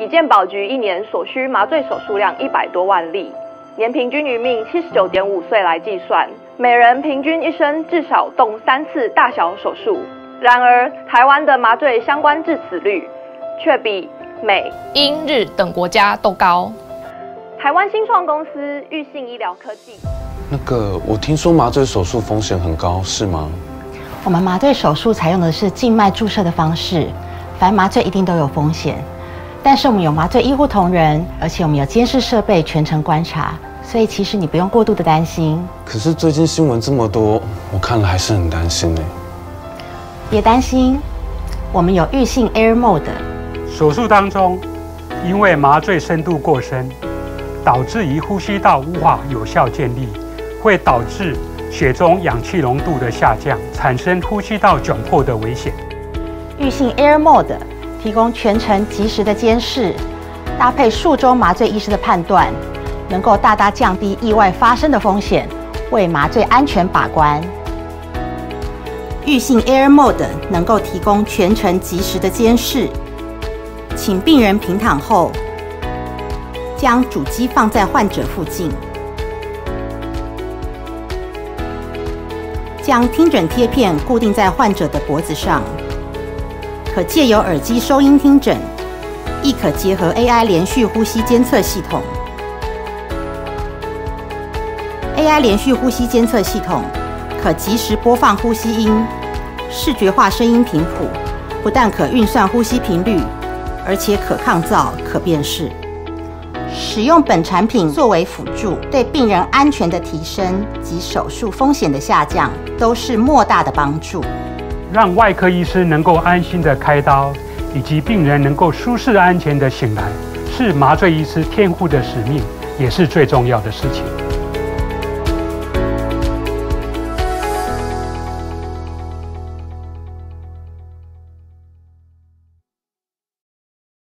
以健保局一年所需麻醉手术量一百多万例，年平均余命七十九点五岁来计算，每人平均一生至少动三次大小手术。然而，台湾的麻醉相关致死率却比美、英、日等国家都高。台湾新创公司裕信医疗科技，那个我听说麻醉手术风险很高，是吗？我们麻醉手术采用的是静脉注射的方式，凡麻醉一定都有风险。但是我们有麻醉医护同仁，而且我们有监视设备全程观察，所以其实你不用过度的担心。可是最近新闻这么多，我看了还是很担心呢。别担心，我们有预性 Air Mode。手术当中，因为麻醉深度过深，导致于呼吸道无法有效建立，会导致血中氧气浓度的下降，产生呼吸道窘迫的危险。预性 Air Mode 提供全程及时的监视，搭配数周麻醉医师的判断，能够大大降低意外发生的风险，为麻醉安全把关。预信 Air Mode 能够提供全程及时的监视，请病人平躺后，将主机放在患者附近，将听诊贴片固定在患者的脖子上，可借由耳机收音听诊，亦可结合 AI 连续呼吸监测系统。AI 连续呼吸监测系统可及时播放呼吸音，视觉化声音频谱，不但可运算呼吸频率，而且可抗噪、可辨识。使用本产品作为辅助，对病人安全的提升及手术风险的下降，都是莫大的帮助。让外科医师能够安心的开刀，以及病人能够舒适安全的醒来，是麻醉医师天赋的使命，也是最重要的事情。